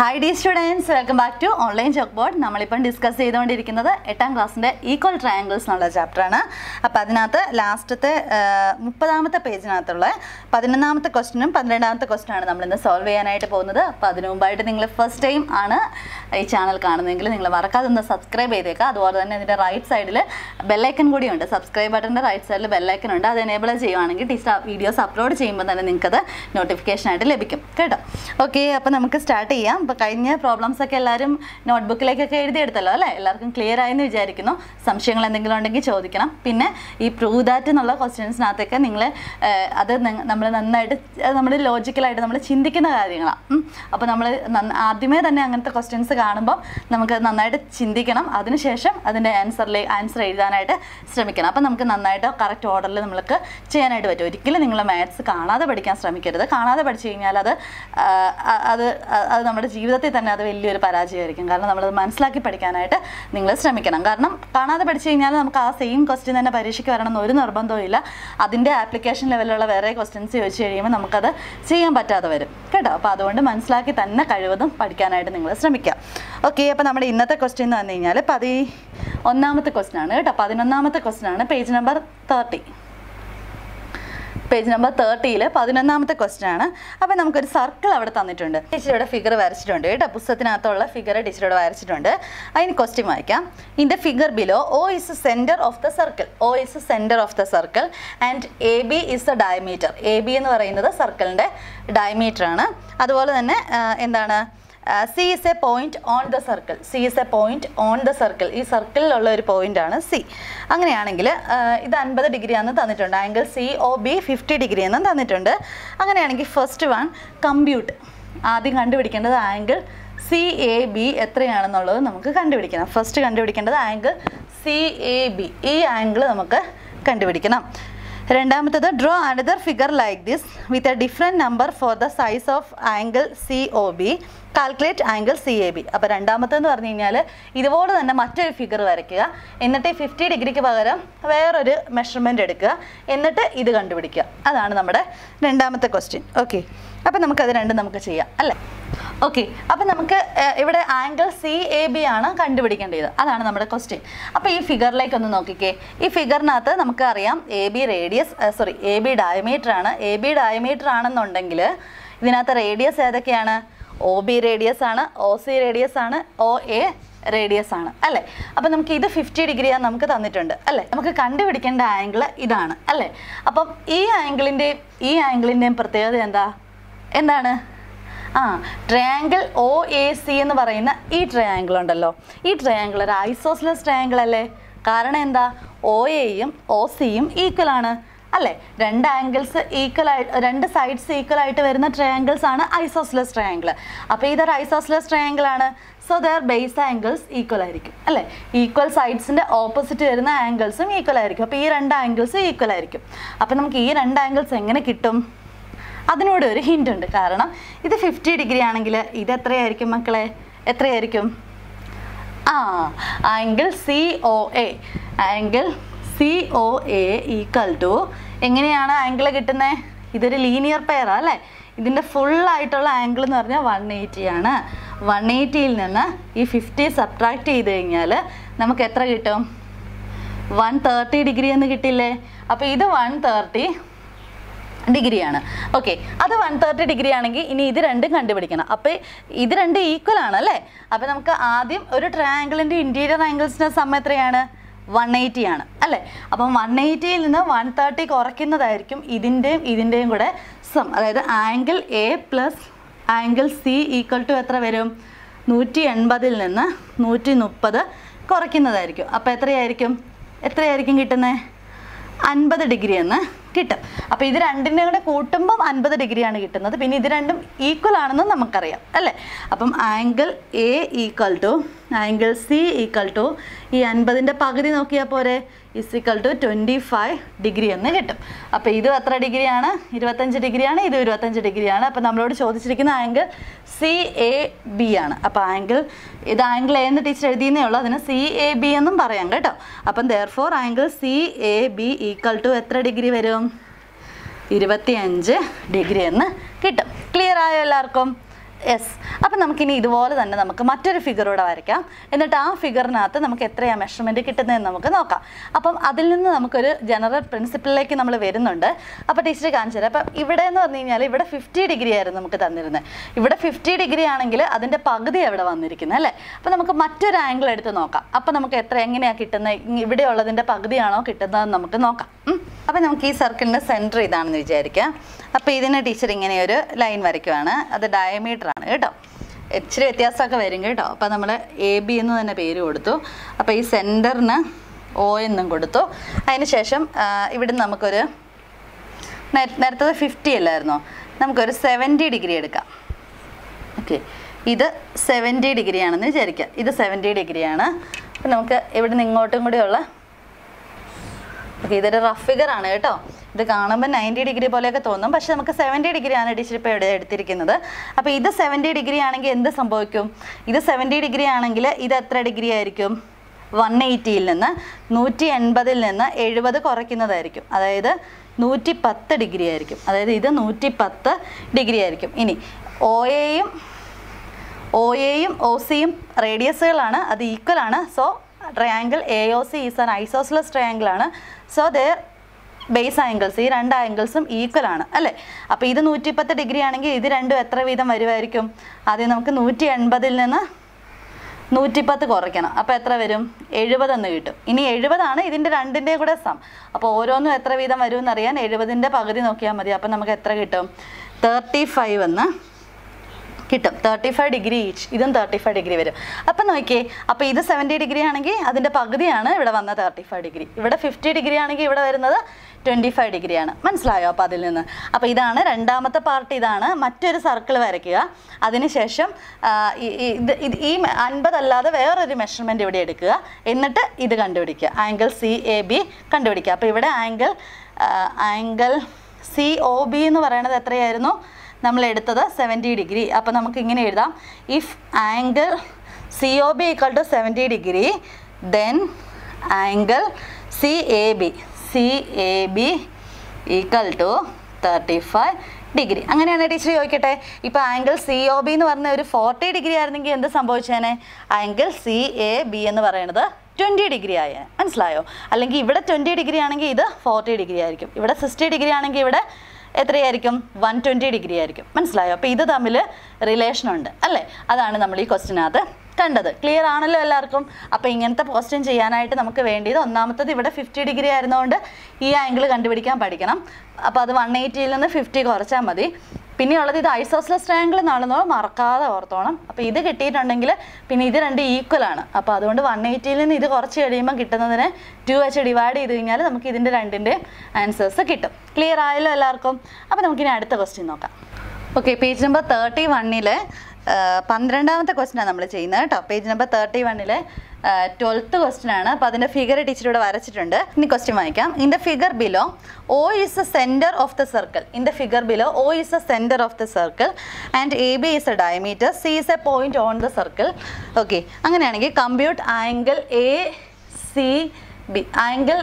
Hi the students welcome back to online chalk board നമ്മളിപ്പം discuss ചെയ്തുകൊണ്ടിരിക്കുന്നത് എട്ടാം ക്ലാസ്സിന്റെ ഈക്വൽ ട്രയാങ്കിൾസ് എന്നുള്ള ചാപ്റ്ററാണ് അപ്പോൾ അതിനകത്ത് ലാസ്റ്റത്തെ മുപ്പതാമത്തെ പേജിനകത്തുള്ള പതിനൊന്നാമത്തെ ക്വസ്റ്റിനും പന്ത്രണ്ടാമത്തെ ക്വസ്റ്റിനാണ് നമ്മളിന്ന് സോൾവ് ചെയ്യാനായിട്ട് പോകുന്നത്. അപ്പോൾ അതിനു മുമ്പായിട്ട് നിങ്ങൾ ഫസ്റ്റ് ടൈം ആണ് ഈ ചാനൽ കാണുന്നതെങ്കിൽ നിങ്ങൾ മറക്കാതെ ഒന്ന് സബ്സ്ക്രൈബ് ചെയ്തേക്കുക അതുപോലെ തന്നെ ഇതിന്റെ റൈറ്റ് സൈഡിൽ ബെല്ലൈക്കൺ കൂടിയുണ്ട് സബ്സ്ക്രൈബ് ബട്ടന്റെ റൈറ്റ് സൈഡിൽ ബെല്ലൈക്കൺ ഉണ്ട്. അത് എനേബിൾ ചെയ്യുവാണെങ്കിൽ ടീച്ചർ വീഡിയോസ് അപ്ലോഡ് ചെയ്യുമ്പോൾ തന്നെ നിങ്ങൾക്കത് നോട്ടിഫിക്കേഷനായിട്ട് ലഭിക്കും. കേട്ടോ? ഓക്കെ അപ്പോൾ നമുക്ക് സ്റ്റാർട്ട് ചെയ്യാം. അപ്പോൾ കഴിഞ്ഞ പ്രോബ്ലംസ് ഒക്കെ എല്ലാവരും നോട്ട്ബുക്കിലേക്കൊക്കെ എഴുതിയെടുത്തല്ലോ അല്ലേ? എല്ലാവർക്കും ക്ലിയർ ആയെന്ന് വിചാരിക്കുന്നു. സംശയങ്ങൾ എന്തെങ്കിലും ഉണ്ടെങ്കിൽ ചോദിക്കണം. പിന്നെ ഈ പ്രൂവ് ദാറ്റ് എന്നുള്ള ക്വസ്റ്റ്യൻസിനകത്തൊക്കെ നിങ്ങൾ അത് നമ്മൾ നന്നായിട്ട് നമ്മൾ ലോജിക്കലായിട്ട് നമ്മൾ ചിന്തിക്കുന്ന കാര്യങ്ങളാണ് അപ്പോൾ നമ്മൾ ആദ്യമേ തന്നെ അങ്ങനത്തെ ക്വസ്റ്റ്യൻസ് കാണുമ്പോൾ നമുക്ക് നന്നായിട്ട് ചിന്തിക്കണം. അതിനുശേഷം അതിന്റെ ആൻസറിലേ ആൻസർ എഴുതാനായിട്ട് ശ്രമിക്കണം. അപ്പോൾ നമുക്ക് നന്നായിട്ട് കറക്റ്റ് ഓർഡറിൽ നമ്മൾക്ക് ചെയ്യാനായിട്ട് പറ്റും. ഒരിക്കലും നിങ്ങൾ മാത്സ് കാണാതെ പഠിക്കാൻ ശ്രമിക്കരുത്. കാണാതെ പഠിച്ചു കഴിഞ്ഞാൽ അത് അത് അത് നമ്മുടെ ജീവിതത്തിൽ തന്നെ അത് വലിയൊരു പരാജയമായിരിക്കും. കാരണം നമ്മളത് മനസ്സിലാക്കി പഠിക്കാനായിട്ട് നിങ്ങൾ ശ്രമിക്കണം. കാരണം കാണാതെ പഠിച്ചു കഴിഞ്ഞാൽ നമുക്ക് ആ സെയിം ക്വസ്റ്റ്യൻ തന്നെ പരീക്ഷയ്ക്ക് വരണം എന്ന് ഒരു നിർബന്ധവും ഇല്ല. അതിന്റെ ആപ്ലിക്കേഷൻ ലെവലിലുള്ള വേറെ ക്വസ്റ്റ്യൻസ് ചോദിച്ചു കഴിയുമ്പോൾ നമുക്കത് ചെയ്യാൻ പറ്റാതെ വരും. കേട്ടോ? അപ്പോൾ അതുകൊണ്ട് മനസ്സിലാക്കി തന്നെ കഴിവതും പഠിക്കാനായിട്ട് നിങ്ങൾ ശ്രമിക്കുക ഓക്കെ അപ്പോൾ നമ്മുടെ ഇന്നത്തെ ക്വസ്റ്റ്യൻ എന്ന് പറഞ്ഞു കഴിഞ്ഞാൽ പതി ഒന്നാമത്തെ ക്വസ്റ്റ്യൻ ആണ് കേട്ടോ. പതിനൊന്നാമത്തെ ക്വസ്റ്റ്യൻ ആണ്. Page number thirty page number തേർട്ടിയിൽ പതിനൊന്നാമത്തെ ക്വസ്റ്റ്യൻ ആണ്. അപ്പോൾ നമുക്കൊരു സർക്കിൾ അവിടെ തന്നിട്ടുണ്ട്. ടീച്ചറുടെ ഫിഗർ വരച്ചിട്ടുണ്ട് കേട്ടോ. പുസ്തകത്തിനകത്തുള്ള ഫിഗർ ടീച്ചറോട് വരച്ചിട്ടുണ്ട്. അതിന് ക്വസ്റ്റ്യൻ വായിക്കാം. In the figure below O is centre of the circle O is centre of the circle and A B is the diameter A B എന്ന് പറയുന്നത് സർക്കിളിന്റെ ഡയമീറ്റർ ആണ്. അതുപോലെ തന്നെ എന്താണ്? C is a point on the circle C is a point on the circle ഈ സർക്കിളിലുള്ള ഒരു പോയിന്റ് ആണ് സി അങ്ങനെയാണെങ്കിൽ ഇത് അൻപത് ഡിഗ്രി ആണെന്ന് തന്നിട്ടുണ്ട്. Angle C O B fifty degree എന്നും തന്നിട്ടുണ്ട്. അങ്ങനെയാണെങ്കിൽ ഫസ്റ്റ് വൺ കമ്പ്യൂട്ട് ആദ്യം കണ്ടുപിടിക്കേണ്ടത് ആംഗിൾ സി എ ബി എത്രയാണെന്നുള്ളത് നമുക്ക് കണ്ടുപിടിക്കണം. ഫസ്റ്റ് കണ്ടുപിടിക്കേണ്ടത് ആംഗിൾ സി എ ബി ഈ ആംഗിൾ നമുക്ക് കണ്ടുപിടിക്കണം. രണ്ടാമത്തത് draw another figure like this with a different number for the size of angle C O B calculate angle C A B അപ്പോൾ രണ്ടാമത്തെന്ന് പറഞ്ഞു കഴിഞ്ഞാൽ ഇതുപോലെ തന്നെ മറ്റൊരു ഫിഗർ വരയ്ക്കുക. എന്നിട്ട് ഫിഫ്റ്റി ഡിഗ്രിക്ക് പകരം വേറൊരു മെഷർമെന്റ് എടുക്കുക. എന്നിട്ട് ഇത് കണ്ടുപിടിക്കുക. അതാണ് നമ്മുടെ രണ്ടാമത്തെ ക്വസ്റ്റ്യൻ ഓക്കെ അപ്പോൾ നമുക്കത് രണ്ടും നമുക്ക് ചെയ്യാം. അല്ലേ? ഓക്കെ അപ്പം നമുക്ക് ഇവിടെ ആംഗിൾ സി എ ബി ആണ് കണ്ടുപിടിക്കേണ്ടത്. അതാണ് നമ്മുടെ ക്വസ്റ്റ്യൻ അപ്പോൾ ഈ ഫിഗറിലേക്ക് ഒന്ന് നോക്കിക്കേ. ഈ ഫിഗറിനകത്ത് നമുക്ക് അറിയാം A B radius sorry A B diameter ആണ്. എ ബി ഡയമീറ്റർ ആണെന്നുണ്ടെങ്കിൽ ഇതിനകത്ത് റേഡിയസ് ഏതൊക്കെയാണ്? ഒ ബി റേഡിയസ് ആണ് ഒ സി റേഡിയസ് ആണ് ഒ എ റേഡിയസ് ആണ് അല്ലേ? അപ്പം നമുക്ക് ഇത് ഫിഫ്റ്റി ഡിഗ്രിയാണ് നമുക്ക് തന്നിട്ടുണ്ട് അല്ലേ? നമുക്ക് കണ്ടുപിടിക്കേണ്ട ആംഗിൾ ഇതാണ് അല്ലേ? അപ്പം ഈ ആംഗിളിന്റെയും ഈ ആംഗിളിന്റെയും പ്രത്യേകത എന്താ? എന്താണ്? ആ ട്രയാങ്കിൾ ഒ എ സി എന്ന് പറയുന്ന ഈ ട്രയാങ്കിൾ ഉണ്ടല്ലോ. ഈ ട്രയാങ്കിൾ ഒരു ഐസോസ്ലെസ് ട്രയാങ്കിൾ അല്ലേ? കാരണം എന്താ? ഒ എയും ഒ സിയും ഈക്വൽ ആണ്. അല്ലേ? രണ്ട് ആംഗിൾസ് ഈക്വൽ ആയിട്ട് രണ്ട് സൈഡ്സ് ഈക്വൽ ആയിട്ട് വരുന്ന ട്രയാങ്കിൾസ് ആണ് ഐസോസ്ലെസ് ട്രയാങ്കിൾ അപ്പോൾ ഇതൊരു ഐസോസ്ലെസ് ട്രയാങ്കിൾ ആണ്. So their base angles equal ആയിരിക്കും. അല്ലേ? ഈക്വൽ സൈഡ്സിന്റെ ഓപ്പോസിറ്റ് വരുന്ന ആംഗിൾസും ഈക്വൽ ആയിരിക്കും. അപ്പോൾ ഈ രണ്ട് ആംഗിൾസ് ഈക്വൽ ആയിരിക്കും. അപ്പോൾ നമുക്ക് ഈ രണ്ട് ആംഗിൾസ് എങ്ങനെ കിട്ടും? അതിനോട് ഒരു ഹിന്റ് ഉണ്ട്. കാരണം ഇത് ഫിഫ്റ്റി ഡിഗ്രി ആണെങ്കിൽ ഇത് എത്രയായിരിക്കും മക്കളെ? എത്രയായിരിക്കും? ആ angle C O A angle C O A equal to എങ്ങനെയാണ് ആംഗിൾ കിട്ടുന്നത് ഇതൊരു ലീനിയർ പെയറാണ് അല്ലേ? ഇതിന്റെ ആയിട്ടുള്ള ആംഗിൾ എന്ന് പറഞ്ഞാൽ വൺ ആണ്. വൺ എയ്റ്റിയിൽ നിന്ന് ഈ ഫിഫ്റ്റി സബ്ട്രാക്ട് ചെയ്ത് കഴിഞ്ഞാൽ നമുക്ക് എത്ര കിട്ടും? വൺ തേർട്ടി ഡിഗ്രി എന്ന് കിട്ടില്ലേ? അപ്പോൾ ഇത് വൺ തേർട്ടി ഡിഗ്രിയാണ് ഓക്കെ അത് വൺ തേർട്ടി ഡിഗ്രി ആണെങ്കിൽ ഇനി ഇത് രണ്ടും കണ്ടുപിടിക്കണം. അപ്പോൾ ഇത് രണ്ടും ഈക്വൽ ആണ് അല്ലേ? അപ്പോൾ നമുക്ക് ആദ്യം ഒരു ട്രയാങ്കിളിന്റെ ഇന്റീരിയർ ആംഗിൾസിന്റെ സമയം എത്രയാണ്? വൺ എയ്റ്റി ആണ് അല്ലേ? അപ്പം വൺ എയ്റ്റിയിൽ നിന്ന് വൺ തേർട്ടി കുറയ്ക്കുന്നതായിരിക്കും ഇതിന്റെയും ഇതിന്റെയും കൂടെ സം അതായത് angle A plus angle C equal to എത്ര വരും? നൂറ്റി എൺപതിൽ നിന്ന് നൂറ്റി മുപ്പത് കുറയ്ക്കുന്നതായിരിക്കും. അപ്പോൾ എത്രയായിരിക്കും? എത്രയായിരിക്കും കിട്ടുന്നത് അൻപത് ഡിഗ്രി എന്ന് കിട്ടും. അപ്പോൾ ഇത് രണ്ടിന്റെ കൂടെ കൂട്ടുമ്പം അൻപത് ഡിഗ്രിയാണ് കിട്ടുന്നത്. പിന്നെ ഇത് രണ്ടും ഈക്വൽ ആണെന്ന് നമുക്കറിയാം അല്ലേ? അപ്പം angle A equal to angle C equal to ഈ അൻപതിന്റെ പകുതി നോക്കിയാൽ പോരെ? Is equal to twenty five degree എന്ന് കിട്ടും. അപ്പോൾ ഇതും എത്ര ഡിഗ്രിയാണ്? ഇരുപത്തഞ്ച് ഡിഗ്രിയാണ് ഇതും ഇരുപത്തഞ്ച് ഡിഗ്രിയാണ്. അപ്പോൾ നമ്മളോട് ചോദിച്ചിരിക്കുന്ന ആംഗിൾ സി എ ബി ആണ്. അപ്പോൾ ആംഗിൾ ഇത് ആംഗിൾ എ എന്ന് ടീച്ചർ എഴുതിയെന്നേ ഉള്ളൂ. അതിന് സി എ ബി എന്നും പറയാം കേട്ടോ. അപ്പം therefore angle C A B equal to എത്ര ഡിഗ്രി വരും? ഇരുപത്തിയഞ്ച് ഡിഗ്രി എന്ന് കിട്ടും. ക്ലിയർ ആയോ എല്ലാവർക്കും? യെസ് അപ്പം നമുക്കിനി ഇതുപോലെ തന്നെ നമുക്ക് മറ്റൊരു ഫിഗറൂടെ വരയ്ക്കാം. എന്നിട്ട് ആ ഫിഗറിനകത്ത് നമുക്ക് എത്രയാണ് മെഷർമെന്റ് കിട്ടുന്നതെന്ന് നമുക്ക് നോക്കാം. അപ്പം അതിൽ നിന്ന് നമുക്കൊരു ജനറൽ പ്രിൻസിപ്പിളിലേക്ക് നമ്മൾ വരുന്നുണ്ട്. അപ്പോൾ ടീച്ചർ കാണിച്ചു തരാം. അപ്പം ഇവിടെ എന്ന് പറഞ്ഞു കഴിഞ്ഞാൽ ഇവിടെ ഫിഫ്റ്റി ഡിഗ്രി ആയിരുന്നു നമുക്ക് തന്നിരുന്നത് ഇവിടെ ഫിഫ്റ്റി ഡിഗ്രി ആണെങ്കിൽ അതിന്റെ പകുതി അവിടെ വന്നിരിക്കുന്നത് അല്ലേ? അപ്പം നമുക്ക് മറ്റൊരു ആംഗിൾ എടുത്ത് നോക്കാം. അപ്പം നമുക്ക് എത്ര എങ്ങനെയാണ് കിട്ടുന്നത് ഇവിടെ ഉള്ളതിന്റെ പകുതിയാണോ കിട്ടുന്നതെന്ന് നമുക്ക് നോക്കാം. അപ്പം നമുക്ക് ഈ സർക്കിളിന്റെ സെന്റർ ഇതാണെന്ന് വിചാരിക്കാം. അപ്പോൾ ഇതിന് ടീച്ചർ ഇങ്ങനെ ഒരു ലൈൻ വരയ്ക്കുവാണ്. അത് ഡയമീറ്റർ ആണ് കേട്ടോ. ഇച്ചിരി വ്യത്യാസമൊക്കെ വരും കേട്ടോ. അപ്പോൾ നമ്മൾ എ ബി എന്ന് തന്നെ പേര് കൊടുത്തു. അപ്പോൾ ഈ സെന്ററിന് ഒ എന്നും കൊടുത്തു. അതിന് ശേഷം ആ, ഇവിടുന്ന് നമുക്കൊരു നേരത്തെ ഫിഫ്റ്റി അല്ലായിരുന്നോ? നമുക്കൊരു സെവന്റി ഡിഗ്രി എടുക്കാം. ഓക്കെ ഇത് സെവന്റി ഡിഗ്രി ആണെന്ന് വിചാരിക്കുക. ഇത് സെവന്റി ഡിഗ്രിയാണ് നമുക്ക് ഇവിടെ നിന്ന് ഇങ്ങോട്ടും കൂടിയുള്ള ഓക്കെ ഇതൊരു റഫ് ഫിഗർ ആണ് കേട്ടോ. ഇത് കാണുമ്പോൾ നയന്റി ഡിഗ്രി പോലെയൊക്കെ തോന്നും. പക്ഷെ നമുക്ക് സെവന്റി ഡിഗ്രി ആണ് ടീച്ചർ ഇപ്പോൾ ഇവിടെ എടുത്തിരിക്കുന്നത്. അപ്പോൾ ഇത് സെവന്റി ഡിഗ്രി ആണെങ്കിൽ എന്ത് സംഭവിക്കും? ഇത് സെവന്റി ഡിഗ്രി ആണെങ്കിൽ ഇത് എത്ര ഡിഗ്രി ആയിരിക്കും? വൺ എയ്റ്റിയിൽ നിന്ന് നൂറ്റി എൺപതിൽ നിന്ന് എഴുപത് കുറയ്ക്കുന്നതായിരിക്കും. അതായത് നൂറ്റി പത്ത് ഡിഗ്രി ആയിരിക്കും. അതായത് ഇത് നൂറ്റി പത്ത് ഡിഗ്രി ആയിരിക്കും. ഇനി ഒ എയും ഒ എയും ഒ സിയും റേഡിയസുകളാണ് അത് ഈക്വൽ ആണ്. So triangle A O C is an isosceles triangle ആണ്. സോ ദർ ബേസ് ആംഗിൾസ് ഈ രണ്ട് ആംഗിൾസും ഈക്വൽ ആണ് അല്ലേ? അപ്പോൾ ഇത് നൂറ്റിപ്പത്ത് ഡിഗ്രി ആണെങ്കിൽ ഇത് രണ്ടും എത്ര വീതം വരുമായിരിക്കും? ആദ്യം നമുക്ക് നൂറ്റി എൺപതിൽ നിന്ന് നൂറ്റിപ്പത്ത് കുറയ്ക്കണം. അപ്പോൾ എത്ര വരും? എഴുപതെന്ന് കിട്ടും. ഇനി എഴുപതാണ് ഇതിന്റെ രണ്ടിന്റെയും കൂടെ സം അപ്പോൾ ഓരോന്നും എത്ര വീതം വരും എന്നറിയാൻ എഴുപതിന്റെ പകുതി നോക്കിയാൽ മതി. അപ്പോൾ നമുക്ക് എത്ര കിട്ടും? തേർട്ടി ഫൈവ് എന്ന് കിട്ടും. തേർട്ടി ഫൈവ് ഡിഗ്രി ഈച്ച് ഇതും തേർട്ടി ഫൈവ് ഡിഗ്രി വരും. അപ്പം നോക്കിയേ അപ്പോൾ ഇത് സെവന്റി ഡിഗ്രി ആണെങ്കിൽ അതിന്റെ പകുതിയാണ് ഇവിടെ വന്ന തേർട്ടി ഫൈവ് ഡിഗ്രി ഇവിടെ ഫിഫ്റ്റി ഡിഗ്രി ആണെങ്കിൽ ഇവിടെ വരുന്നത് ട്വന്റി ഫൈവ് ഡിഗ്രിയാണ്. മനസ്സിലായോ? അപ്പോൾ അതിൽ നിന്ന്. അപ്പോൾ ഇതാണ് രണ്ടാമത്തെ പാർട്ട് ഇതാണ് മറ്റൊരു സർക്കിൾ വരയ്ക്കുക. അതിനുശേഷം ഇത് ഈ അൻപതല്ലാതെ വേറൊരു മെഷർമെന്റ് ഇവിടെ എടുക്കുക. എന്നിട്ട് ഇത് കണ്ടുപിടിക്കുക. ആംഗിൾ സി എ ബി കണ്ടുപിടിക്കുക. അപ്പോൾ ഇവിടെ angle angle C O B എന്ന് പറയുന്നത് എത്രയായിരുന്നു? നമ്മൾ എടുത്തത് സെവന്റി ഡിഗ്രി. അപ്പോൾ നമുക്ക് ഇങ്ങനെ എഴുതാം. If angle C O B equal to seventy degree then angle C A B C A B equal to thirty five degree അങ്ങനെയാണ് ടീച്ചർ ചോദിക്കട്ടെ? ഇപ്പോൾ ആംഗിൾ സി ഒ ബി എന്ന് പറഞ്ഞ ഒരു ഫോർട്ടി ഡിഗ്രി ആയിരുന്നെങ്കിൽ എന്ത് സംഭവിച്ചേനെ? ആംഗിൾ സി എ ബി എന്ന് പറയുന്നത് ട്വന്റി ഡിഗ്രി ആയ. മനസ്സിലായോ? അല്ലെങ്കിൽ ഇവിടെ ട്വന്റി ഡിഗ്രി ആണെങ്കിൽ ഇത് ഫോർട്ടി ഡിഗ്രി ആയിരിക്കും. ഇവിടെ സിക്സ്റ്റി ഡിഗ്രി ആണെങ്കിൽ ഇവിടെ എത്രയായിരിക്കും? വൺ ട്വന്റി ഡിഗ്രി ആയിരിക്കും. മനസ്സിലായോ? അപ്പോൾ ഇത് തമ്മിൽ റിലേഷനുണ്ട് അല്ലേ? അതാണ് നമ്മൾ ഈ ക്വസ്റ്റിനകത്ത് കണ്ടത് ക്ലിയർ ആണല്ലോ എല്ലാവർക്കും? അപ്പോൾ ഇങ്ങനത്തെ പോസ്റ്റും ചെയ്യാനായിട്ട് നമുക്ക് വേണ്ടിയത് ഒന്നാമത്തത് ഇവിടെ ഫിഫ്റ്റി ഡിഗ്രി ആയിരുന്നുകൊണ്ട് ഈ ആംഗിൾ കണ്ടുപിടിക്കാൻ പഠിക്കണം. അപ്പോൾ അത് വൺ എയ്റ്റിയിൽ നിന്ന് ഫിഫ്റ്റി കുറച്ചാൽ മതി. പിന്നെയുള്ളത് ഇത് ഐസോസ്ലസ് ട്രയാങ്കിൾ എന്നാണെന്നോ മറക്കാതെ ഓർത്തോണം. അപ്പോൾ ഇത് കിട്ടിയിട്ടുണ്ടെങ്കിൽ പിന്നെ ഇത് രണ്ട് ഈക്വൽ ആണ്. അപ്പോൾ അതുകൊണ്ട് വൺ എയ്റ്റിയിൽ നിന്ന് ഇത് കുറച്ച് കഴിയുമ്പോൾ കിട്ടുന്നതിന് ടു വെച്ച് ഡിവൈഡ് ചെയ്ത് കഴിഞ്ഞാൽ നമുക്ക് ഇതിന്റെ രണ്ടിന്റെ ആൻസേഴ്സ് കിട്ടും. ക്ലിയർ ആയല്ലോ എല്ലാവർക്കും? അപ്പോൾ നമുക്കിനി അടുത്ത ക്വസ്റ്റ്യൻ നോക്കാം. ഓക്കെ പേജ് നമ്പർ തേർട്ടി വണ്ണിലെ പന്ത്രണ്ടാമത്തെ ക്വസ്റ്റ്യനാണ് നമ്മൾ ചെയ്യുന്നത് കേട്ടോ. പേജ് നമ്പർ തേർട്ടി വണ്ണിലെ ട്വൽത്ത് ക്വസ്റ്റ്യൻ ആണ്. അപ്പോൾ അതിന്റെ ഫിഗർ ടീച്ചർ ഇവിടെ വരച്ചിട്ടുണ്ട്. ഇനി ക്വസ്റ്റ്യൻ വായിക്കാം. In the figure below O is a centre of the circle in the figure below O is a centre of the circle and A B is a diameter C is a point on the circle okay അങ്ങനെയാണെങ്കിൽ compute angle A C B angle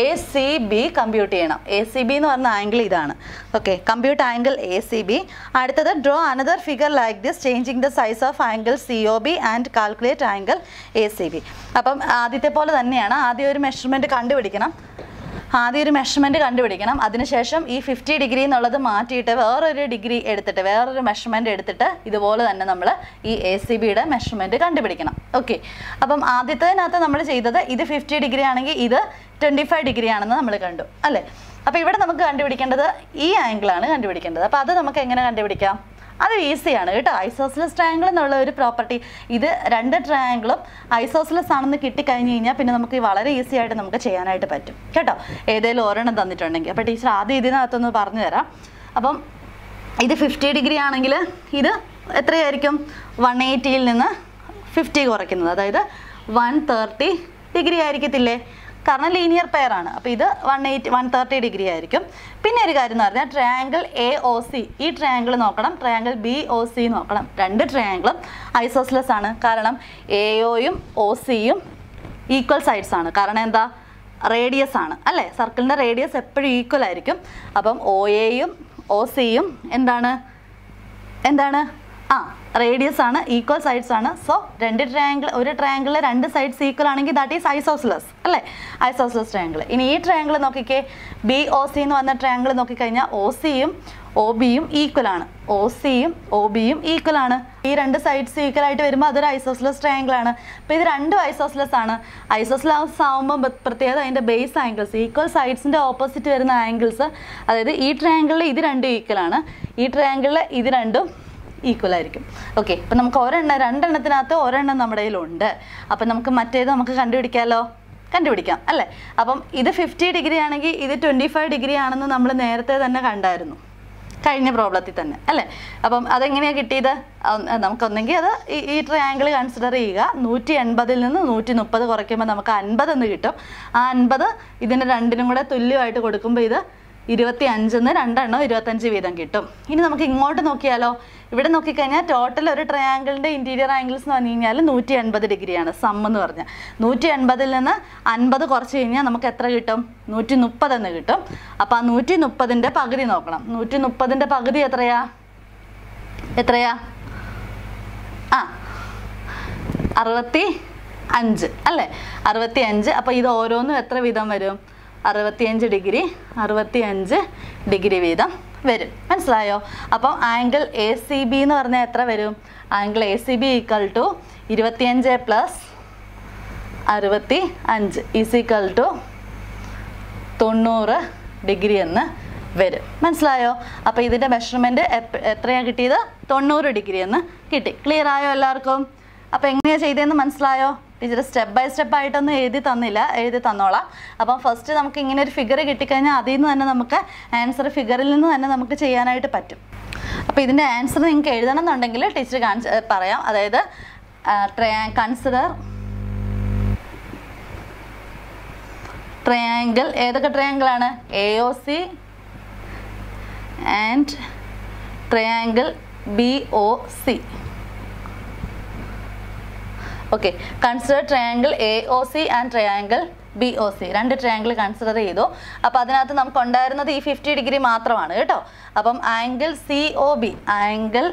A C B compute ചെയ്യണം. A C B എന്ന് പറഞ്ഞ angle ഇതാണ്. Okay compute angle A C B. അടുത്തത് draw another figure like this changing the size of angle C O B and calculate angle A C B അപ്പം ആദ്യത്തെ പോലെ തന്നെയാണ്. ആദ്യം ഒരു മെഷർമെന്റ് കണ്ടുപിടിക്കണം. ആദ്യം ഒരു മെഷർമെന്റ് കണ്ടുപിടിക്കണം. അതിനുശേഷം ഈ ഫിഫ്റ്റി ഡിഗ്രി എന്നുള്ളത് മാറ്റിയിട്ട് വേറൊരു ഡിഗ്രി എടുത്തിട്ട് വേറൊരു മെഷർമെന്റ് എടുത്തിട്ട് ഇതുപോലെ തന്നെ നമ്മൾ ഈ എ സി ബിയുടെ മെഷർമെന്റ് കണ്ടുപിടിക്കണം. ഓക്കെ അപ്പം ആദ്യത്തേതിനകത്ത് നമ്മൾ ചെയ്തത് ഇത് ഫിഫ്റ്റി ഡിഗ്രി ആണെങ്കിൽ ഇത് ട്വന്റി ഫൈവ് ഡിഗ്രി ആണെന്ന് നമ്മൾ കണ്ടു. അല്ലേ? അപ്പോൾ ഇവിടെ നമുക്ക് കണ്ടുപിടിക്കേണ്ടത് ഈ ആംഗിളാണ് കണ്ടുപിടിക്കേണ്ടത്. അപ്പോൾ അത് നമുക്ക് എങ്ങനെ കണ്ടുപിടിക്കാം? അത് ഈസിയാണ് കേട്ടോ. ഐസോസിലസ് ട്രയാങ്കിൾ എന്നുള്ള ഒരു പ്രോപ്പർട്ടി ഇത് രണ്ട് ട്രയാങ്കിളും ഐസോസിലസ് ആണെന്ന് കിട്ടിക്കഴിഞ്ഞ് കഴിഞ്ഞാൽ പിന്നെ നമുക്ക് വളരെ ഈസി ആയിട്ട് നമുക്ക് ചെയ്യാനായിട്ട് പറ്റും. കേട്ടോ? ഏതെങ്കിലും ഒരെണ്ണം തന്നിട്ടുണ്ടെങ്കിൽ. അപ്പോൾ ടീച്ചർ ആദ്യം ഇതിനകത്തൊന്ന് പറഞ്ഞു തരാം. അപ്പം ഇത് ഫിഫ്റ്റി ഡിഗ്രി ആണെങ്കിൽ ഇത് എത്രയായിരിക്കും? വൺ എയ്റ്റിയിൽ നിന്ന് ഫിഫ്റ്റി കുറയ്ക്കുന്നത്. അതായത് വൺ തേർട്ടി ഡിഗ്രി ആയിരിക്കത്തില്ലേ? കാരണം ലീനിയർ പെയർ ആണ്. അപ്പോൾ ഇത് one eight one thirty degree ആയിരിക്കും. പിന്നെ ഒരു കാര്യം എന്ന് പറഞ്ഞാൽ ട്രയാങ്കിൾ എ ഒ സി ഈ ട്രയാങ്കിൾ നോക്കണം. ട്രയാങ്കിൾ ബി ഒ സി നോക്കണം. രണ്ട് ട്രയാങ്കിളും ഐസോസ്ലെസ് ആണ്. കാരണം എ ഒയും ഒ സിയും ഈക്വൽ സൈഡ്സ് ആണ്. കാരണം എന്താ? റേഡിയസ് ആണ്. അല്ലേ? സർക്കിളിന്റെ റേഡിയസ് എപ്പോഴും ഈക്വൽ ആയിരിക്കും. അപ്പം ഒ എയും ഒ സിയും എന്താണ്? എന്താണ്? ആ റേഡിയസ് ആണ് ഈക്വൽ സൈഡ്സ് ആണ്. സോ രണ്ട് ട്രയാങ്കിൾ ഒരു ട്രയാങ്കിളിൽ രണ്ട് സൈഡ്സ് ഈക്വൽ ആണെങ്കിൽ ദാറ്റ് ഈസ് ഐസോസ്ലസ് അല്ലേ? ഐസോസ്ലസ് ട്രയാങ്കിൾ ഇനി ഈ ട്രയാങ്കിൾ നോക്കിക്കേ ബി ഒ സി എന്ന് വന്ന ട്രയാങ്കിൾ നോക്കിക്കഴിഞ്ഞാൽ ഒ സിയും ഒ ബിയും ഈക്വൽ ആണ്. ഒ സിയും ഒ ബിയും ഈക്വൽ ആണ്. ഈ രണ്ട് സൈഡ്സ് ഈക്വൽ ആയിട്ട് വരുമ്പോൾ അതൊരു ഐസോസ്ലസ് ട്രയാങ്കിൾ ആണ്. അപ്പോൾ ഇത് രണ്ടും ഐസോസ്ലസ് ആണ്. ഐസോസ്ലസ് ആകുമ്പോൾ പ്രത്യേകത അതിന്റെ ബേസ് ആംഗിൾസ് ഈക്വൽ സൈഡ്സിന്റെ ഓപ്പോസിറ്റ് വരുന്ന ആംഗിൾസ് അതായത് ഈ ട്രയാങ്കിളിൽ ഇത് രണ്ടും ഈക്വൽ ആണ്. ഈ ട്രയാങ്കിളിൽ ഇത് രണ്ടും ഈക്വൽ ആയിരിക്കും. ഓക്കെ അപ്പം നമുക്ക് ഒരെണ്ണം രണ്ടെണ്ണത്തിനകത്ത് ഒരെണ്ണം നമ്മുടെ കയ്യിലുണ്ട്. അപ്പം നമുക്ക് മറ്റേത് നമുക്ക് കണ്ടുപിടിക്കാമല്ലോ കണ്ടുപിടിക്കാം അല്ലേ? അപ്പം ഇത് ഫിഫ്റ്റി ഡിഗ്രി ആണെങ്കിൽ ഇത് ട്വന്റി ഫൈവ് ഡിഗ്രി ആണെന്ന് നമ്മൾ നേരത്തെ തന്നെ കണ്ടായിരുന്നു. കഴിഞ്ഞ പ്രോബ്ലത്തിൽ തന്നെ അല്ലേ? അപ്പം അതെങ്ങനെയാണ് കിട്ടിയത്? നമുക്കൊന്നെങ്കിൽ അത് ഈ ട്രയാങ്കിൾ കൺസിഡർ ചെയ്യുക. നൂറ്റി എൺപതിൽ നിന്ന് നൂറ്റി മുപ്പത് കുറയ്ക്കുമ്പോൾ നമുക്ക് അൻപത് എന്ന് കിട്ടും. ആ അൻപത് ഇതിന്റെ രണ്ടിനും കൂടെ തുല്യമായിട്ട് കൊടുക്കുമ്പോൾ ഇത് ഇരുപത്തി അഞ്ചിന്ന് രണ്ടെണ്ണം ഇരുപത്തഞ്ച് വീതം കിട്ടും. ഇനി നമുക്ക് ഇങ്ങോട്ട് നോക്കിയാലോ? ഇവിടെ നോക്കിക്കഴിഞ്ഞാൽ ടോട്ടൽ ഒരു ട്രയാങ്കിളിന്റെ ഇന്റീരിയർ ആംഗിൾസ് എന്ന് പറഞ്ഞു കഴിഞ്ഞാൽ നൂറ്റി എൺപത് ഡിഗ്രിയാണ് സം എന്ന് പറഞ്ഞാൽ. നൂറ്റി എൺപതിൽ നിന്ന് അൻപത് കുറച്ച് കഴിഞ്ഞാൽ നമുക്ക് എത്ര കിട്ടും? നൂറ്റി മുപ്പത് എന്ന് കിട്ടും. അപ്പോൾ ആ നൂറ്റി മുപ്പതിന്റെ പകുതി നോക്കണം. നൂറ്റി മുപ്പതിന്റെ പകുതി എത്രയാ? എത്രയാ? ആ അറുപത്തി അഞ്ച് അല്ലേ? അറുപത്തി അഞ്ച് അപ്പോൾ ഇത് ഓരോന്നും എത്ര വീതം വരും? അറുപത്തിയഞ്ച് ഡിഗ്രി അറുപത്തി അഞ്ച് ഡിഗ്രി വീതം വരും. മനസ്സിലായോ? അപ്പം ആംഗിൾ എ സി ബി എന്ന് പറഞ്ഞാൽ എത്ര വരും? Angle A C B equal to ഇരുപത്തിയഞ്ച് പ്ലസ് അറുപത്തി അഞ്ച് ഈസിക്കൽ ടു തൊണ്ണൂറ് ഡിഗ്രി എന്ന് വരും. മനസ്സിലായോ? അപ്പോൾ ഇതിന്റെ മെഷർമെന്റ് എത്രയാണ് കിട്ടിയത്? തൊണ്ണൂറ് ഡിഗ്രി എന്ന് കിട്ടി. ക്ലിയർ ആയോ എല്ലാവർക്കും? അപ്പോൾ എങ്ങനെയാണ് ചെയ്തതെന്ന് മനസ്സിലായോ? ടീച്ചർ സ്റ്റെപ്പ് ബൈ സ്റ്റെപ്പ് ആയിട്ടൊന്നും എഴുതി തന്നില്ല. എഴുതി തന്നോളാം. അപ്പം ഫസ്റ്റ് നമുക്ക് ഇങ്ങനെ ഒരു ഫിഗർ കിട്ടിക്കഴിഞ്ഞാൽ അതിൽ നിന്ന് തന്നെ നമുക്ക് ആൻസർ ഫിഗറിൽ നിന്ന് തന്നെ നമുക്ക് ചെയ്യാനായിട്ട് പറ്റും. അപ്പോൾ ഇതിന്റെ ആൻസർ നിങ്ങൾക്ക് എഴുതണം എന്നുണ്ടെങ്കിൽ ടീച്ചർ കാണിച്ച് പറയാം. അതായത് കൺസിഡർ ട്രയാങ്കിൾ ഏതൊക്കെ ട്രയാങ്കിൾ ആണ്? A O C and triangle B O C okay consider triangle A O C and triangle B O C രണ്ട് ട്രയാങ്കിൾ കൺസിഡർ ചെയ്തു. അപ്പോൾ അതിനകത്ത് നമുക്ക് ഉണ്ടായിരുന്നത് ഈ ഫിഫ്റ്റി ഡിഗ്രി മാത്രമാണ് കേട്ടോ. അപ്പം angle C O B angle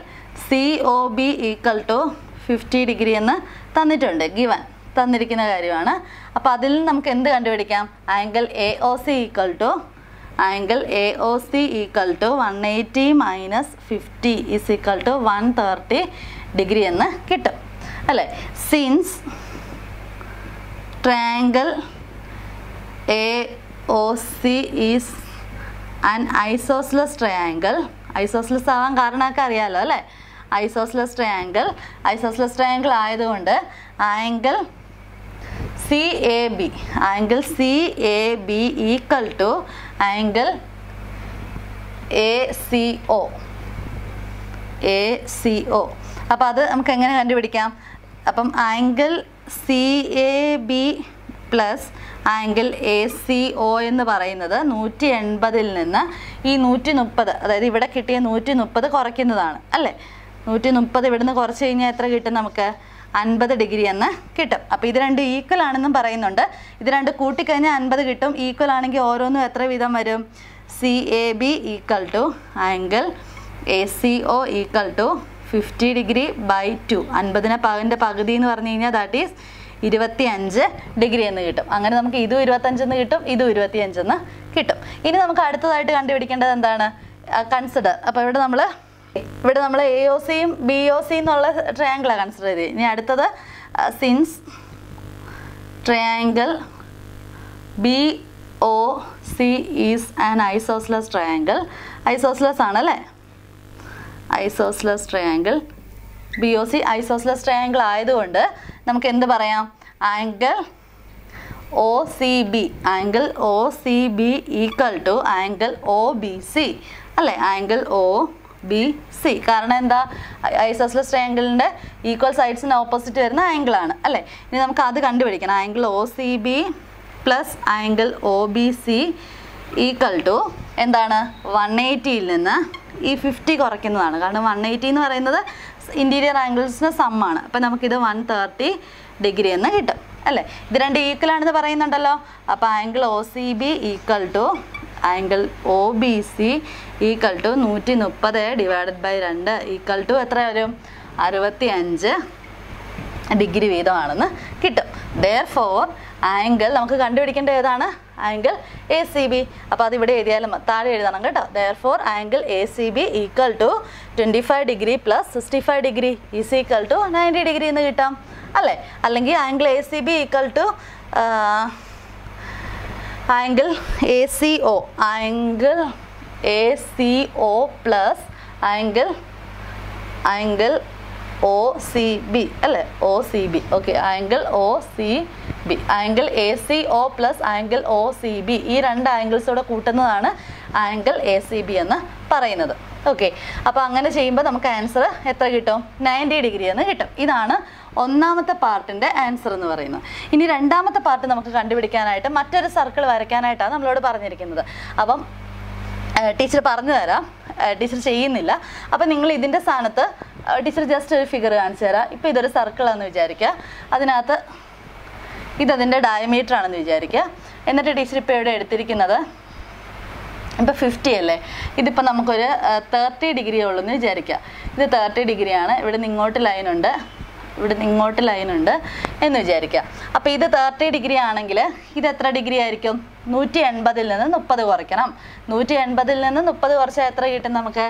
C O B equal to fifty degree എന്ന് തന്നിട്ടുണ്ട് ഗിവൻ തന്നിരിക്കുന്ന കാര്യമാണ്. അപ്പോൾ അതിൽ നിന്ന് നമുക്ക് എന്ത് കണ്ടുപിടിക്കാം? Angle A O C equal to angle A O C equal to one eighty minus fifty is equal to one thirty degree എന്ന് കിട്ടും. അല്ലേ? Since triangle A O C is and isosceles triangle isosceles ആവാൻ കാരണമൊക്കെ അറിയാമല്ലോ അല്ലേ? Isosceles triangle isosceles triangle ആയതുകൊണ്ട് angle C A B angle C A B equal to angle A C O A C O അപ്പോൾ അത് നമുക്ക് എങ്ങനെ കണ്ടുപിടിക്കാം? അപ്പം angle C A B plus angle A C O എന്ന് പറയുന്നത് നൂറ്റി എൺപതിൽ നിന്ന് ഈ നൂറ്റി മുപ്പത് അതായത് ഇവിടെ കിട്ടിയ നൂറ്റി മുപ്പത് കുറയ്ക്കുന്നതാണ് അല്ലേ? നൂറ്റി മുപ്പത് ഇവിടുന്ന് കുറച്ച് കഴിഞ്ഞാൽ എത്ര കിട്ടും നമുക്ക്? അൻപത് ഡിഗ്രി എന്ന് കിട്ടും. അപ്പോൾ ഇത് രണ്ട് ഈക്വൽ ആണെന്നും പറയുന്നുണ്ട്. ഇത് രണ്ട് കൂട്ടിക്കഴിഞ്ഞാൽ അൻപത് കിട്ടും. ഈക്വൽ ആണെങ്കിൽ ഓരോന്നും എത്ര വീതം വരും? C A B equal to angle A C O equal to fifty degree by two അൻപതിനെ പകന്റെ പകുതി എന്ന് പറഞ്ഞു കഴിഞ്ഞാൽ ദാറ്റ് ഈസ് ഇരുപത്തി അഞ്ച് ഡിഗ്രി എന്ന് കിട്ടും. അങ്ങനെ നമുക്ക് ഇതും ഇരുപത്തഞ്ചെന്ന് കിട്ടും ഇതും ഇരുപത്തി അഞ്ചെന്ന് കിട്ടും. ഇനി നമുക്ക് അടുത്തതായിട്ട് കണ്ടുപിടിക്കേണ്ടത് എന്താണ്? കൺസിഡർ അപ്പോൾ ഇവിടെ നമ്മൾ ഇവിടെ നമ്മൾ എ ഒ സിയും ബി ഒ സി എന്നുള്ള ട്രയാങ്കിളാണ് കൺസിഡർ ചെയ്തത്. ഇനി അടുത്തത് since triangle B O C is an isosceles triangle isosceles ആണല്ലേ isosceles triangle B O C isosceles triangle ആയതുകൊണ്ട് നമുക്ക് എന്ത് പറയാം? Angle O C B angle O C B equal to angle O B C അല്ലേ? Angle O B C കാരണം എന്താ? Isosceles ട്രയാങ്കിളിന്റെ equal സൈഡ്സിന് ഓപ്പോസിറ്റ് വരുന്ന ആംഗിളാണ് അല്ലേ? ഇനി നമുക്ക് അത് കണ്ടുപിടിക്കണം. Angle O C B plus angle O B C equal to എന്താണ്? വൺ എയ്റ്റിയിൽ നിന്ന് ഈ ഫിഫ്റ്റി കുറയ്ക്കുന്നതാണ്. കാരണം വൺ എയ്റ്റി എന്ന് പറയുന്നത് ഇന്റീരിയർ ആംഗിൾസിന് സമ്മാണ്. അപ്പം നമുക്കിത് വൺ തേർട്ടി ഡിഗ്രി എന്ന് കിട്ടും. അല്ലേ? ഇത് രണ്ട് ഈക്വൽ ആണെന്ന് പറയുന്നുണ്ടല്ലോ. അപ്പോൾ angle O C B equal to angle O B C equal to നൂറ്റി മുപ്പത് ഡിവൈഡഡ് ബൈ രണ്ട് ഈക്വൽ ടു എത്ര വരും? അറുപത്തി അഞ്ച് ഡിഗ്രി വീതമാണെന്ന് കിട്ടും. ദയർ ഫോർ ആംഗിൾ നമുക്ക് കണ്ടുപിടിക്കേണ്ട ഏതാണ്? ആംഗിൾ എ സി ബി അപ്പോൾ അതിവിടെ എഴുതിയാലും താഴെ എഴുതണം കേട്ടോ. Therefore angle A C B equal to twenty five degree plus sixty five degree is equal to ninety degree എന്ന് കിട്ടാം. അല്ലേ? അല്ലെങ്കിൽ angle A C B equal to angle A C O angle A C O plus angle angle O C B അല്ലേ? O C B okay angle O C B angle A C O plus angle O C B ഈ രണ്ട് ആംഗിൾസോടെ കൂട്ടുന്നതാണ് angle A C B എന്ന് പറയുന്നത്. Okay അപ്പോൾ അങ്ങനെ ചെയ്യുമ്പോൾ നമുക്ക് ആൻസർ എത്ര കിട്ടും? നയന്റി ഡിഗ്രി എന്ന് കിട്ടും. ഇതാണ് ഒന്നാമത്തെ പാർട്ടിന്റെ ആൻസർ എന്ന് പറയുന്നത്. ഇനി രണ്ടാമത്തെ പാർട്ട് നമുക്ക് കണ്ടുപിടിക്കാനായിട്ട് മറ്റൊരു സർക്കിൾ വരയ്ക്കാനായിട്ടാണ് നമ്മളോട് പറഞ്ഞിരിക്കുന്നത്. അപ്പം ടീച്ചർ പറഞ്ഞു തരാം. ടീച്ചർ ചെയ്യുന്നില്ല. അപ്പം നിങ്ങൾ ഇതിന്റെ സ്ഥാനത്ത് ടീച്ചർ ജസ്റ്റ് ഒരു ഫിഗർ കാണിച്ചു തരാം. ഇപ്പോൾ ഇതൊരു സർക്കിളാണെന്ന് വിചാരിക്കുക. അതിനകത്ത് ഇതതിന്റെ ഡയമീറ്റർ ആണെന്ന് വിചാരിക്കുക. എന്നിട്ട് ടീച്ചർ ഇപ്പോൾ ഇവിടെ എടുത്തിരിക്കുന്നത്? ഇപ്പോൾ ഫിഫ്റ്റി അല്ലേ? ഇതിപ്പോൾ നമുക്കൊരു തേർട്ടി ഡിഗ്രി ഉള്ളൂ വിചാരിക്കുക. ഇത് തേർട്ടി ഡിഗ്രിയാണ് ഇവിടെ നിന്ന് ഇങ്ങോട്ട് ലൈനുണ്ട് ഇവിടെ നിന്ന് ഇങ്ങോട്ട് ലൈനുണ്ട് എന്ന് വിചാരിക്കുക. അപ്പോൾ ഇത് തേർട്ടി ഡിഗ്രി ആണെങ്കിൽ ഇത് എത്ര ഡിഗ്രി ആയിരിക്കും? നൂറ്റി എൺപതിൽ നിന്ന് മുപ്പത് കുറയ്ക്കണം. നൂറ്റി എൺപതിൽ നിന്ന് മുപ്പത് കുറച്ചാൽ എത്ര കിട്ടും നമുക്ക്?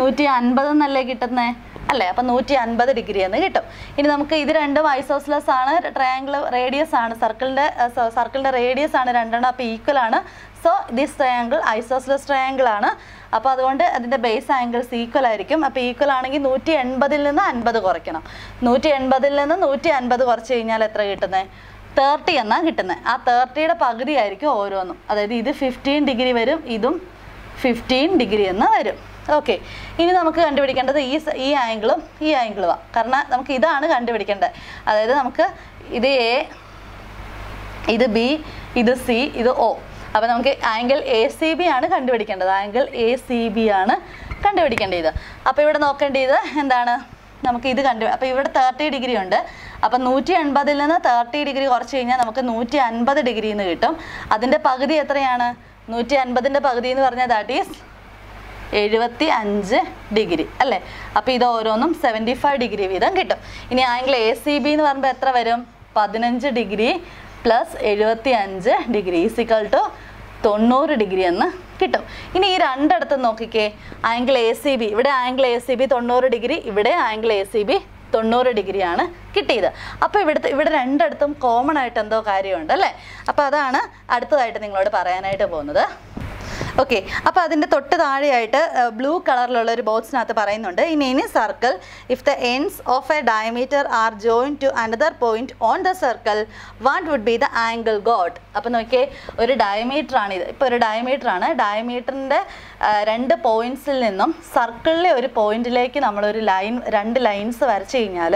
നൂറ്റി അൻപത് എന്നല്ലേ കിട്ടുന്നേ? അല്ലേ? അപ്പം നൂറ്റി അൻപത് ഡിഗ്രി എന്ന് കിട്ടും. ഇനി നമുക്ക് ഇത് രണ്ടും ഐസോസ്ലസ് ആണ്. ട്രയാങ്കിൾ റേഡിയസ് ആണ്. സർക്കിളിന്റെ സർക്കിളിന്റെ റേഡിയസ് ആണ് രണ്ടെണ്ണം. അപ്പോൾ ഈക്വൽ ആണ്. So this triangle isosceles triangle ആണ്. അപ്പോൾ അതുകൊണ്ട് അതിന്റെ ബേസ് ആംഗിൾസ് ഈക്വൽ ആയിരിക്കും. അപ്പോൾ ഈക്വൽ ആണെങ്കിൽ നൂറ്റി എൺപതിൽ നിന്ന് അൻപത് കുറയ്ക്കണം. നൂറ്റി എൺപതിൽ നിന്ന് നൂറ്റി അൻപത് കുറച്ച് കഴിഞ്ഞാൽ എത്ര കിട്ടുന്നത് തേർട്ടി എന്നാണ് കിട്ടുന്നത് ആ തേർട്ടിയുടെ പകുതി ആയിരിക്കും ഓരോന്നും. അതായത് ഇത് ഫിഫ്റ്റീൻ ഡിഗ്രി വരും. ഇതും ഫിഫ്റ്റീൻ ഡിഗ്രി എന്ന് വരും. ഓക്കെ ഇനി നമുക്ക് കണ്ടുപിടിക്കേണ്ടത് ഈ ഈ ആംഗിളും ഈ ആംഗിളുമാണ് കാരണം നമുക്ക് ഇതാണ് കണ്ടുപിടിക്കേണ്ടത്. അതായത് നമുക്ക് ഇത് എ ഇത് ബി ഇത് സി ഇത് ഒ അപ്പോൾ നമുക്ക് ആംഗിൾ എ സി ബി ആണ് കണ്ടുപിടിക്കേണ്ടത്. ആംഗിൾ എ സി ബി ആണ് കണ്ടുപിടിക്കേണ്ടത്. അപ്പോൾ ഇവിടെ നോക്കേണ്ടത് എന്താണ്? നമുക്ക് ഇത് കണ്ടു അപ്പോൾ ഇവിടെ തേർട്ടി ഡിഗ്രി ഉണ്ട്. അപ്പം നൂറ്റി എൺപതിൽ നിന്ന് തേർട്ടി ഡിഗ്രി കുറച്ച് കഴിഞ്ഞാൽ നമുക്ക് നൂറ്റി അൻപത് ഡിഗ്രി എന്ന് കിട്ടും. അതിന്റെ പകുതി എത്രയാണ്? നൂറ്റി അൻപതിന്റെ പകുതി എന്ന് പറഞ്ഞാൽ ദാറ്റ് ഈസ് എഴുപത്തി അഞ്ച് ഡിഗ്രി അല്ലേ? അപ്പോൾ ഇത് ഓരോന്നും സെവന്റി ഫൈവ് ഡിഗ്രി വീതം കിട്ടും. ഇനി ആംഗിൾ എ സി ബി എന്ന് പറയുമ്പോൾ എത്ര വരും? പതിനഞ്ച് ഡിഗ്രി പ്ലസ് എഴുപത്തി അഞ്ച് ഡിഗ്രി ഈസിക്കൽ ടു തൊണ്ണൂറ് ഡിഗ്രി എന്ന് കിട്ടും. ഇനി ഈ രണ്ടിടത്ത് നോക്കിക്കേ ആംഗിൾ എ സി ബി ഇവിടെ ആംഗിൾ എ സി ബി തൊണ്ണൂറ് ഡിഗ്രി ഇവിടെ ആംഗിൾ എ സി ബി തൊണ്ണൂറ് ഡിഗ്രിയാണ് കിട്ടിയത്. അപ്പോൾ ഇവിടുത്തെ ഇവിടെ രണ്ടിടത്തും കോമൺ ആയിട്ട് എന്തോ കാര്യമുണ്ട് അല്ലേ? അപ്പോൾ അതാണ് അടുത്തതായിട്ട് നിങ്ങളോട് പറയാനായിട്ട് പോകുന്നത്. ഓക്കെ അപ്പോൾ അതിന്റെ തൊട്ട് താഴെയായിട്ട് ബ്ലൂ കളറിലുള്ള ഒരു ബോക്സിനകത്ത് പറയുന്നുണ്ട്. In any circle if the ends of a diameter are join to another point on the circle what would be the angle got അപ്പോൾ നോക്കിയേ ഒരു ഡയമീറ്റർ ആണ് ഇത്. ഇപ്പോൾ ഒരു ഡയമീറ്റർ ആണ്. ഡയമീറ്ററിന്റെ രണ്ട് പോയിന്റ്സിൽ നിന്നും സർക്കിളിലെ ഒരു പോയിന്റിലേക്ക് നമ്മൾ ഒരു ലൈൻ രണ്ട് ലൈൻസ് വരച്ചു കഴിഞ്ഞാൽ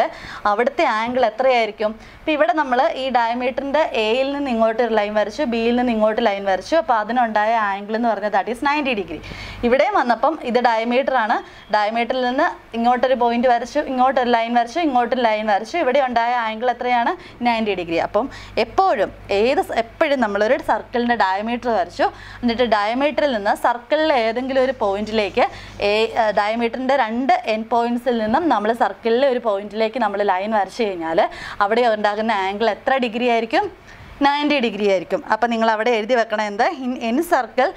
അവിടുത്തെ ആംഗിൾ എത്രയായിരിക്കും? ഇപ്പൊ ഇവിടെ നമ്മൾ ഈ ഡയമീറ്ററിന്റെ എയിൽ നിന്ന് ഇങ്ങോട്ട് ഒരു ലൈൻ വരച്ചു ബിയിൽ നിന്ന് ഇങ്ങോട്ട് ലൈൻ വരച്ചു. അപ്പോൾ അതിനുണ്ടായ ആംഗിൾ എന്ന് പറഞ്ഞാൽ ദാറ്റ് ഈസ് നയന്റി ഡിഗ്രി ഇവിടെയും വന്നപ്പം ഇത് ഡയമീറ്റർ ആണ്. ഡയമീറ്ററിൽ നിന്ന് ഇങ്ങോട്ടൊരു പോയിന്റ് വരച്ചു ഇങ്ങോട്ടൊരു ലൈൻ വരച്ചു ഇങ്ങോട്ടൊരു ലൈൻ വരച്ചു. ഇവിടെ ഉണ്ടായ ആംഗിൾ എത്രയാണ്? നയന്റി ഡിഗ്രി അപ്പം എപ്പോഴും ഏത് എപ്പോഴും നമ്മളൊരു സർക്കിളിന്റെ ഡയമീറ്റർ വരച്ചു. എന്നിട്ട് ഡയമീറ്ററിൽ നിന്ന് സർക്കിളിലെ ഏതെങ്കിലും ഒരു പോയിന്റിലേക്ക് ഡയമീറ്ററിന്റെ രണ്ട് എൻ പോയിന്റ്സിൽ നിന്നും നമ്മൾ സർക്കിളിലെ ഒരു പോയിന്റിലേക്ക് നമ്മൾ ലൈൻ വരച്ചു കഴിഞ്ഞാൽ അവിടെ ഉണ്ടാകുന്ന ആംഗിൾ എത്ര ഡിഗ്രി ആയിരിക്കും? നയന്റി ഡിഗ്രി ആയിരിക്കും. അപ്പം നിങ്ങൾ അവിടെ എഴുതി വെക്കണം എന്താ? In any circle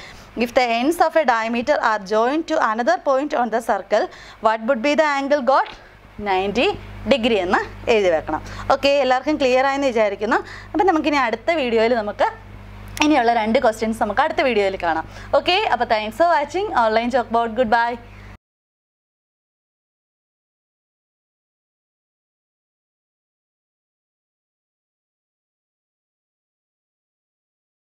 if the ends of a diameter are join to another point on the circle what would be the angle got ninety degree എന്ന് എഴുതി വെക്കണം. ഓക്കെ എല്ലാവർക്കും ക്ലിയർ ആയെന്ന് വിചാരിക്കുന്നു. അപ്പം നമുക്കിനി അടുത്ത വീഡിയോയിൽ നമുക്ക് ഇനിയുള്ള രണ്ട് ക്വസ്റ്റ്യൻസ് നമുക്ക് അടുത്ത വീഡിയോയിൽ കാണാം. ഓക്കെ അപ്പോൾ thanks for watching online chalk board good bye